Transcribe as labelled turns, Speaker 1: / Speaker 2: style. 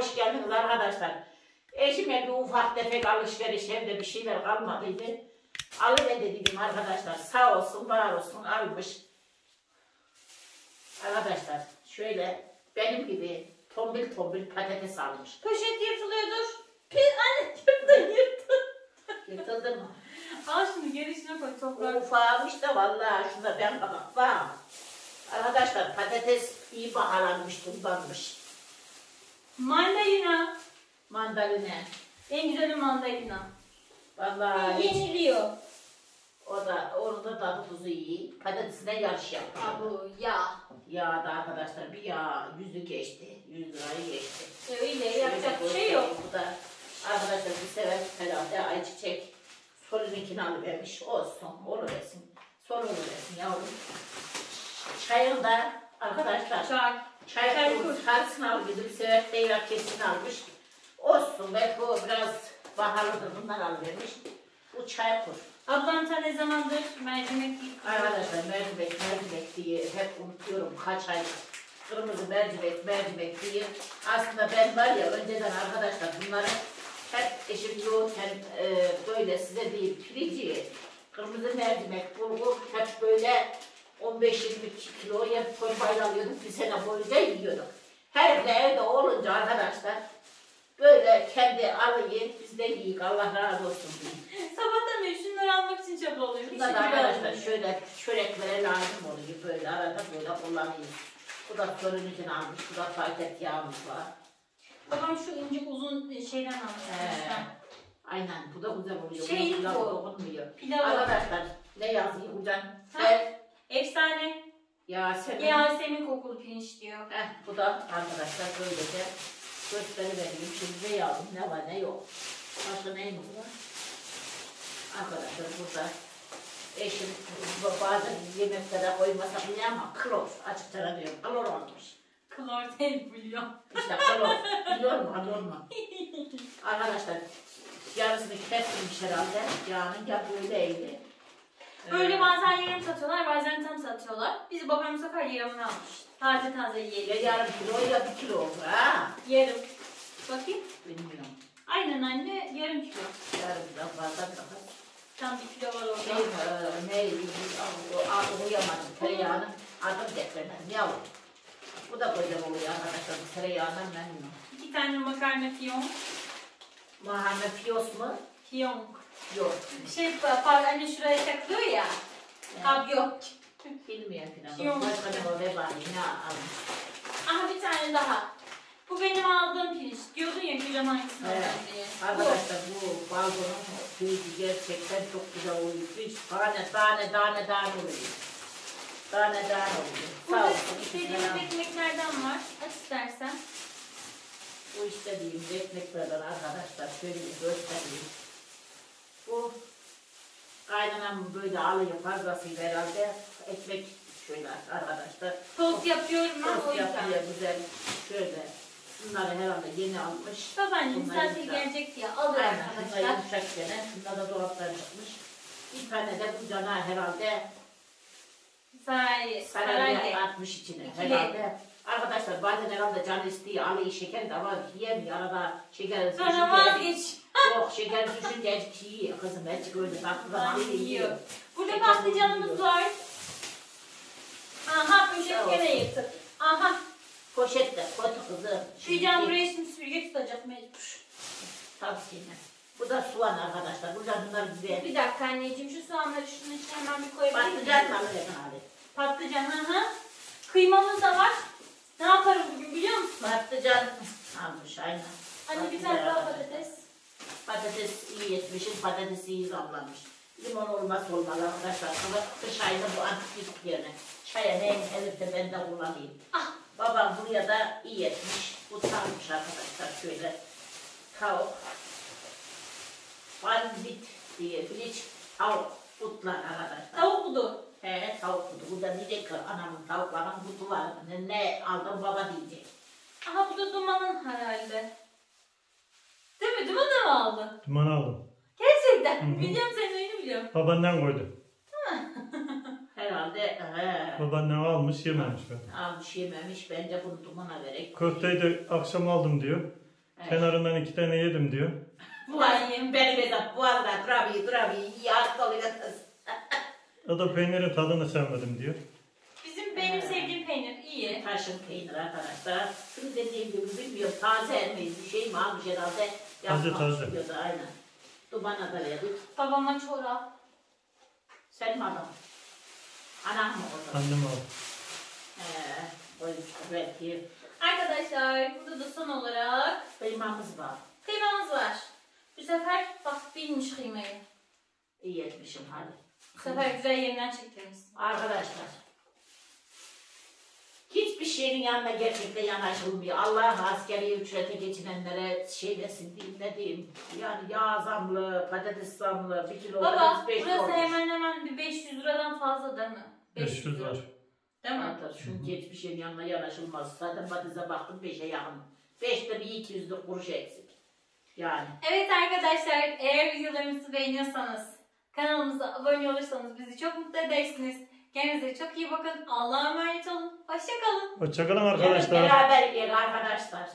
Speaker 1: hoş geldiniz arkadaşlar. Eşime bir ufak tefek alışveriş hem de bir şeyler kalmadıydı. Alıver dedim arkadaşlar. Sağ olsun, var olsun almış. Arkadaşlar şöyle benim gibi tombil tombil patates almış.
Speaker 2: Poşet yırtılıyordur. Pis anne yırttın yırttın.
Speaker 1: Yırtıldı mı?
Speaker 2: Al şunu gelişine koy
Speaker 1: Bu
Speaker 2: toprak.
Speaker 1: ufağmış da vallahi şurada ben bak bak. Arkadaşlar patates iyi bahalanmış, tuzlanmış.
Speaker 2: Mandalina.
Speaker 1: Mandalina.
Speaker 2: En güzeli mandalina.
Speaker 1: Vallahi
Speaker 2: Yeniliyor.
Speaker 1: o da orada tadı tuzu iyi. Patatesine yarış yaptı.
Speaker 2: Abu ya.
Speaker 1: Yağda arkadaşlar bir yağ yüzü geçti. Yüz lirayı geçti.
Speaker 2: Öyle yapacak bir şey yok.
Speaker 1: Bu da arkadaşlar bir sever herhalde ayçiçek solünkini alıvermiş. Olsun oluversin. Sol oluversin yavrum. Çayını da arkadaşlar
Speaker 2: Çay.
Speaker 1: çay
Speaker 2: Çay.
Speaker 1: Karısını al gidip sever teyrak kesin almış. Olsun belki o biraz pahalıdır bunlar alıvermiş. Bu çay kur.
Speaker 2: Ablam ta ne zamandır mercimek.
Speaker 1: Arkadaşlar mercimek mercimek diye hep unutuyorum kaç ay kırmızı mercimek mercimek diye. Aslında ben var ya önceden arkadaşlar bunları hep eşim yoğurken e, böyle size diyeyim pirinci, kırmızı mercimek, bulgur hep böyle 15-20 kilo hep torbayla alıyorduk bir sene boyunca yiyorduk. Her de evde olunca arkadaşlar böyle kendi alayım biz de yiyik Allah razı olsun.
Speaker 2: Sabahtan beri şunları almak için çabalıyor.
Speaker 1: Bunda da arkadaşlar şöyle çöreklere lazım oluyor böyle arada böyle kullanıyoruz. Bu da için almış, bu da paket yağımız var.
Speaker 2: Babam şu incik uzun şeyden almış.
Speaker 1: Ee, aynen bu da güzel oluyor.
Speaker 2: Şey
Speaker 1: pilav
Speaker 2: bu.
Speaker 1: dokunmuyor.
Speaker 2: Pilavı.
Speaker 1: Arkadaşlar ne yazıyor Ucan?
Speaker 2: Ha? Efsane.
Speaker 1: Yasemin.
Speaker 2: Yasemin kokulu pirinç diyor.
Speaker 1: Heh, bu da arkadaşlar böylece gösterivereyim. Şimdi ne yazdım, ne var ne yok. Başka neymiş bu? Arkadaşlar burada eşim bu- bazen yemeklere koymasa bile ama klor açıkça diyorum. Klor olmuş.
Speaker 2: Klor değil bulyon.
Speaker 1: İşte klor. Biliyor mu? Klor mu? Arkadaşlar yarısını kesmemiş herhalde. Yağının ya böyleydi.
Speaker 2: Böyle bazen yarım satıyorlar, bazen tam satıyorlar. Biz babam bu sefer yarımını almış. Taze taze
Speaker 1: ya
Speaker 2: yiyelim.
Speaker 1: yarım kilo ya bir kilo olur ha.
Speaker 2: Yarım. Bakayım.
Speaker 1: Bilmiyorum.
Speaker 2: Aynen anne, yarım kilo.
Speaker 1: Yarımdan fazla daha.
Speaker 2: Tam bir kilo var orada.
Speaker 1: Şey, e, ne, adı uyamadım. Tereyağının adım getirmem. Yavrum. Bu da güzel oluyor arkadaşlar. Tereyağından memnunum.
Speaker 2: İki tane makarna fiyonk.
Speaker 1: Mahalle fiyos mu?
Speaker 2: Fiyonk.
Speaker 1: Yok.
Speaker 2: Şey, par anne şuraya takılıyor ya. Kab yok.
Speaker 1: Bilmiyorum falan.
Speaker 2: Fiyonk.
Speaker 1: Başka ne o vebali ne almış.
Speaker 2: Aha bir tane daha. Bu benim aldığım pirinç. Diyordun ya Gülcan hangisini
Speaker 1: Evet.
Speaker 2: diye.
Speaker 1: Arkadaşlar bu balkonun köyü gerçekten çok güzel oluyor. Hiç tane tane tane tane oluyor. Tane tane oluyor. Sağ
Speaker 2: Burada
Speaker 1: olsun.
Speaker 2: istediğiniz
Speaker 1: ikisine
Speaker 2: ekmeklerden var. Aç istersen.
Speaker 1: Bu istediğim ekmeklerden arkadaşlar şöyle bir göstereyim. Kaynanam böyle alıyor fazlasıyla herhalde. Ekmek şöyle arkadaşlar.
Speaker 2: Tost yapıyorum ben o
Speaker 1: Tost
Speaker 2: yüzden.
Speaker 1: yapıyor güzel. Şöyle. Bunları herhalde yeni almış.
Speaker 2: Babaannem
Speaker 1: Bunlar
Speaker 2: misafir
Speaker 1: yumuşak.
Speaker 2: gelecek diye alıyor
Speaker 1: Aynen. Bunlar
Speaker 2: arkadaşlar.
Speaker 1: yumuşak gene. Bunlar da dolaptan çıkmış. Bir tane de bu cana herhalde
Speaker 2: Saray,
Speaker 1: sarayla
Speaker 2: saray.
Speaker 1: atmış içine
Speaker 2: İkili.
Speaker 1: herhalde. Arkadaşlar bazen herhalde can isteği alıyor şeker de ama yiyemiyor. Arada şeker
Speaker 2: Sonra vazgeç.
Speaker 1: Yok şeker düşünce azıcık yiyor kızım. Öyle
Speaker 2: Ay,
Speaker 1: alıyor
Speaker 2: yiyor.
Speaker 1: yiyor.
Speaker 2: Burada
Speaker 1: Şeker
Speaker 2: patlıcanımız
Speaker 1: yiyor.
Speaker 2: var. Aha
Speaker 1: Sağ
Speaker 2: poşet
Speaker 1: olsun.
Speaker 2: gene yırtık. Aha.
Speaker 1: Poşette koydu kızım.
Speaker 2: Gülcan buraya şimdi süpürge tutacak mecbur.
Speaker 1: Tavsiye. Bu da soğan arkadaşlar. Buradan bunlar güzel.
Speaker 2: Bir dakika anneciğim şu soğanları şunun içine hemen bir koyabilir miyim?
Speaker 1: Patlıcan mı alıyorsun abi?
Speaker 2: Patlıcan hı hı. Kıymamız da var. Ne yaparım bugün biliyor musun?
Speaker 1: Patlıcan almış aynen.
Speaker 2: Anne bir
Speaker 1: Patlıcan
Speaker 2: tane daha
Speaker 1: arkadaşlar.
Speaker 2: Patates.
Speaker 1: İyi yetmişim. Patates iyi zamlamış. Limon olmaz olmalı arkadaşlar. Kış ayında bu antibiyotik yerine. Çaya ne elif de ben de kullanayım.
Speaker 2: Ah
Speaker 1: Babam buraya da iyi etmiş. Bu sarmış arkadaşlar şöyle. Tavuk. Bandit diye biliç tavuk. Butlar arkadaşlar.
Speaker 2: tavuk budu.
Speaker 1: He tavuk budu. Bu da diyecek ki anamın tavukların butu var. Ne, ne aldım baba diyecek.
Speaker 2: Aha bu da dumanın herhalde. Değil mi? Duman da mı aldı?
Speaker 3: Duman aldım.
Speaker 2: Gerçekten.
Speaker 3: Hı hı.
Speaker 2: Biliyorum senin oyunu biliyorum.
Speaker 3: Babaannem koydu.
Speaker 1: Herhalde he.
Speaker 3: Babaannem almış yememiş ben.
Speaker 1: Almış yememiş. Bence bunu dumana vererek.
Speaker 3: Köfteyi de akşam aldım diyor.
Speaker 1: Evet.
Speaker 3: Kenarından iki tane yedim diyor.
Speaker 1: Boğaz, benim mesela boğazda duramıyor, duramıyor. İyi hasta oluyor.
Speaker 3: O da peynirin tadını sevmedim diyor.
Speaker 2: Sevdiğim peynir
Speaker 1: arkadaşlar. Şunu dediğim gibi bilmiyorum. Taze elmeyiz. Bir şey mi almış herhalde.
Speaker 3: Taze, taze.
Speaker 1: diyordu, Aynen. Dumana da verdik.
Speaker 2: Babama çorap.
Speaker 1: Sen mi adam? Anam mı o da?
Speaker 3: Annem aldı.
Speaker 1: Ee, koymuştu belki.
Speaker 2: Arkadaşlar burada da son olarak
Speaker 1: Kıymamız var.
Speaker 2: kıymamız var. Bu sefer bak bilmiş kıymayı.
Speaker 1: İyi etmişim hadi.
Speaker 2: Bu sefer güzel yerinden çektirmişsin.
Speaker 1: Arkadaşlar. Şeyin yanına gerçekten yanaşılmıyor. Allah askeri ücrete geçinenlere şey desin diyeyim ne diyeyim. Yani yağ zamlı, patates zamlı, bir kilo
Speaker 2: Baba
Speaker 1: patates beş
Speaker 2: burası
Speaker 1: olmuş.
Speaker 2: hemen hemen bir 500 liradan fazla değil mi?
Speaker 3: 500 var.
Speaker 2: Değil mi?
Speaker 1: Şunun hiçbir şeyin yanına yanaşılmaz. Zaten patatese baktım beşe yakın. Beşte bir iki yüzlük kuruş eksik. Yani.
Speaker 2: Evet arkadaşlar eğer videolarımızı beğeniyorsanız kanalımıza abone olursanız bizi çok mutlu edersiniz. Kendinize çok iyi bakın. Allah'a emanet olun. Hoşçakalın.
Speaker 3: Hoşçakalın arkadaşlar.
Speaker 1: beraber yiyelim arkadaşlar.